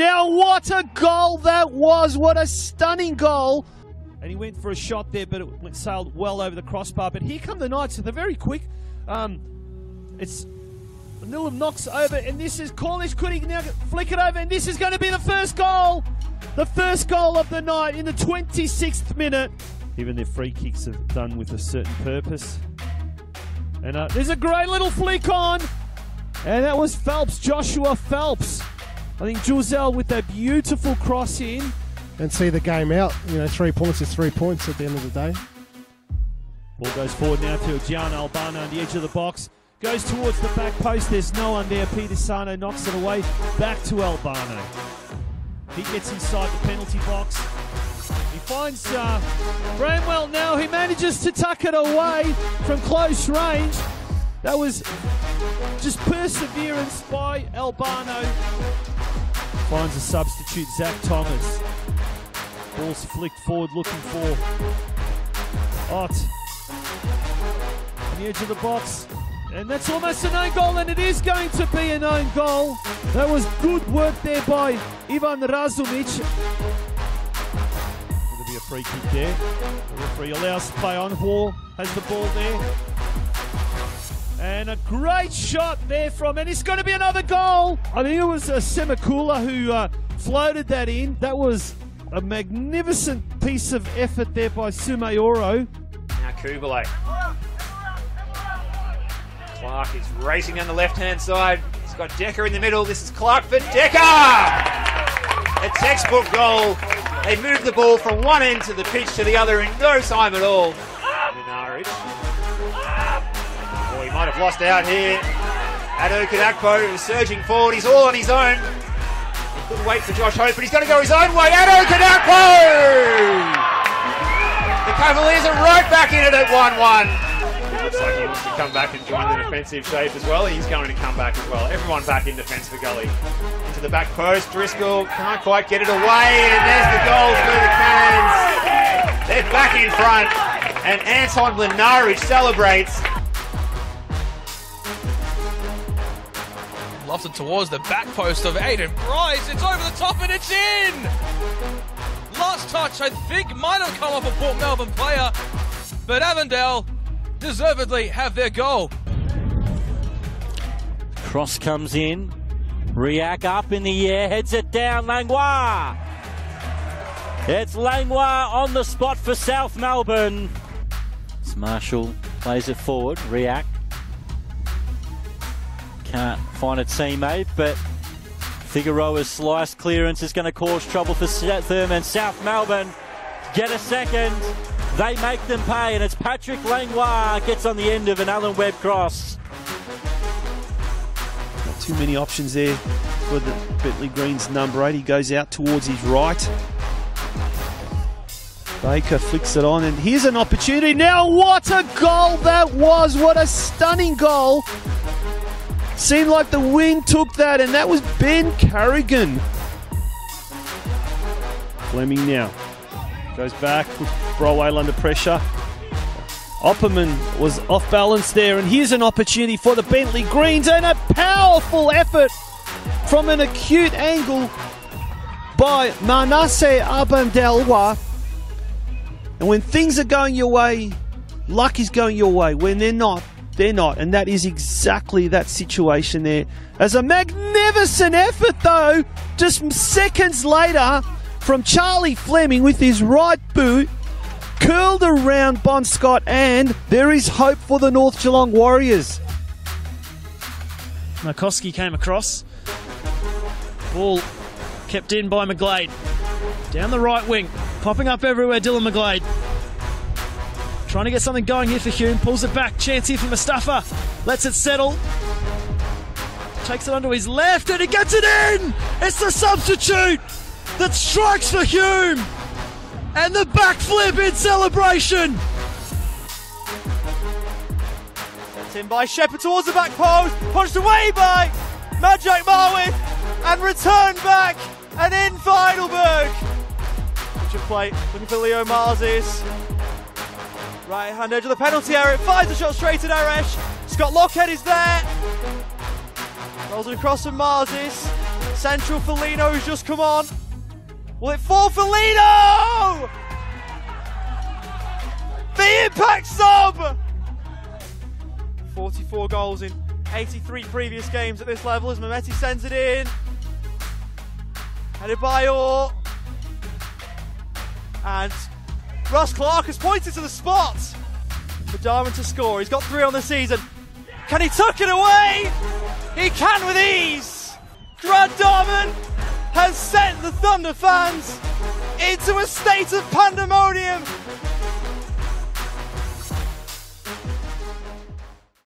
Now, what a goal that was! What a stunning goal! and he went for a shot there, but it went, sailed well over the crossbar. But here come the Knights, and they're very quick. Um, it's Nilum knocks over, and this is Corliss. Could he now flick it over? And this is going to be the first goal, the first goal of the night in the 26th minute. Even their free kicks are done with a certain purpose. And uh, there's a great little flick on, and that was Phelps, Joshua Phelps. I think Juzel with that beautiful cross in and see the game out. You know, three points is three points at the end of the day. Ball goes forward now to Gian Albano on the edge of the box. Goes towards the back post. There's no one there. Peter Sano knocks it away. Back to Albano. He gets inside the penalty box. He finds uh, Bramwell now. He manages to tuck it away from close range. That was just perseverance by Albano. Finds a substitute, Zach Thomas. Ball's flicked forward looking for Ott. On the edge of the box. And that's almost an own goal, and it is going to be an own goal. That was good work there by Ivan Razumic. To be a free kick there. The referee allows play on. Hall has the ball there. And a great shot there from, and it's going to be another goal. I think it was uh, Semakula who uh, floated that in. That was a magnificent piece of effort there by Sumayoro. Now Kubalay. Clark is racing on the left-hand side. He's got Decker in the middle. This is Clark for Decker! A textbook goal. They moved the ball from one end to the pitch to the other in no time at all. Minaric. Might have lost out here. Ado Kadakpo is surging forward. He's all on his own. Couldn't wait for Josh Hope, but he's going to go his own way. Ado Kadakpo! The Cavaliers are right back in it at 1-1. Looks like he wants to come back and join the defensive shape as well. He's going to come back as well. Everyone back in defence for Gully. Into the back post. Driscoll can't quite get it away. And there's the goal for the Cannons. They're back in front. And Anton Lenaric celebrates. Lofted towards the back post of Aiden Bryce. It's over the top and it's in! Last touch, I think, might have come off a Port Melbourne player, but Avondale deservedly have their goal. Cross comes in. Riak up in the air, heads it down. Langlois. It's Langlois on the spot for South Melbourne. It's Marshall plays it forward. Riak can't find a teammate, but Figueroa's slice clearance is going to cause trouble for Thurman. South Melbourne get a second. They make them pay, and it's Patrick Langlois gets on the end of an Alan Webb cross. Not too many options there for the Bentleigh Greens number eight. He goes out towards his right. Baker flicks it on, and here's an opportunity. Now, what a goal that was! What a stunning goal! Seemed like the wind took that, and that was Ben Carrigan. Fleming now goes back Browell under pressure. Opperman was off balance there, and here's an opportunity for the Bentleigh Greens and a powerful effort from an acute angle by Manasseh Abandelwa. And when things are going your way, luck is going your way. When they're not, they're not. And that is exactly that situation there. As a magnificent effort, though, just seconds later, from Charlie Fleming with his right boot, curled around Bon Scott, and there is hope for the North Geelong Warriors. Markowski came across. Ball kept in by McGlade. Down the right wing. Popping up everywhere, Dylan McGlade. Trying to get something going here for Hume. Pulls it back. Chance here for Mustafa. Lets it settle. Takes it onto his left and he gets it in! It's the substitute that strikes for Hume! And the backflip in celebration! That's in by Shepherd towards the back post. Punched away by Majak Marwith. And returned back. And in Heidelberg. Should play looking for Leo Marzis. Right hand edge of the penalty area. Fires the shot straight at Aresh. Scott Lockhead is there. Rolls it across from Marzis. Central for Lino who's just come on. Will it fall for Lino? The impact sub! 44 goals in 83 previous games at this level as Mehmeti sends it in. Orr. And Ross Clark has pointed to the spot for Darwin to score. He's got three on the season. Can he tuck it away? He can with ease. Grant Darwin has sent the Thunder fans into a state of pandemonium